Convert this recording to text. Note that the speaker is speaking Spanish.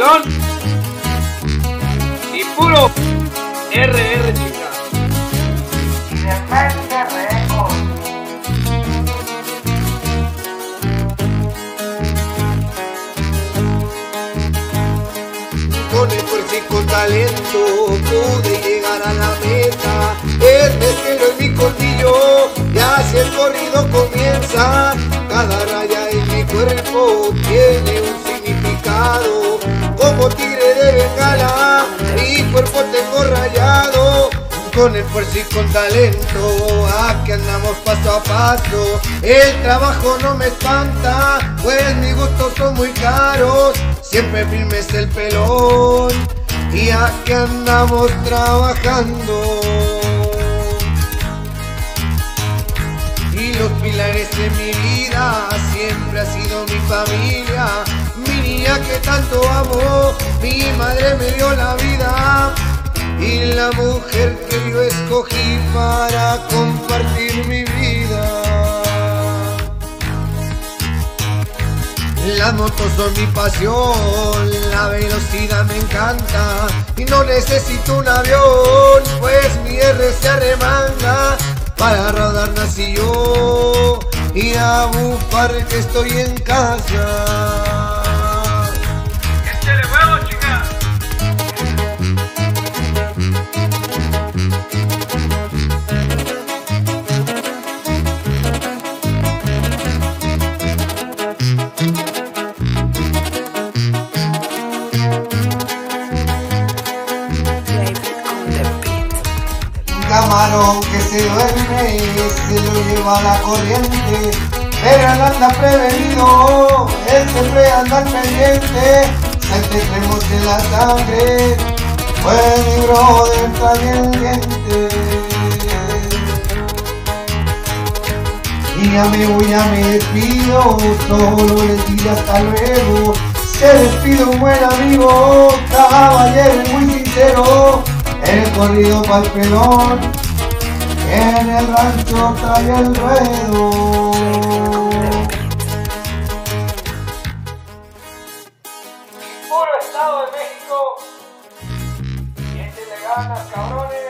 pelón. Y puro RR chica. Y de mente Records. Con esfuerzo y talento pude llegar a la meta. Es mezquelo en mi colmillo y así el corrido comienza. Cada raya en mi cuerpo tiene Con esfuerzo y con talento, aquí andamos paso a paso. El trabajo no me espanta, pues mis gustos son muy caros. Siempre firme es el pelón, y aquí andamos trabajando. Y los pilares de mi vida siempre ha sido mi familia, mi niña que tanto amo, mi madre me dio la vida la mujer que yo escogí para compartir mi vida. Las motos son mi pasión, la velocidad me encanta y no necesito un avión, pues mi R se arremanga. Para rodar nací yo y a bufar que estoy en casa. Camarón que se duerme se lo lleva la corriente, pero él anda prevenido, él siempre anda pendiente, siente cremos en la sangre, pues mi brother diente. Y ya me voy, ya me despido, solo les digo hasta luego. Se despide un buen amigo, caballero y muy sincero. El corrido pa'l pelón, en el rancho trae el ruedo. Puro Estado de México. Échenle ganas, cabrones.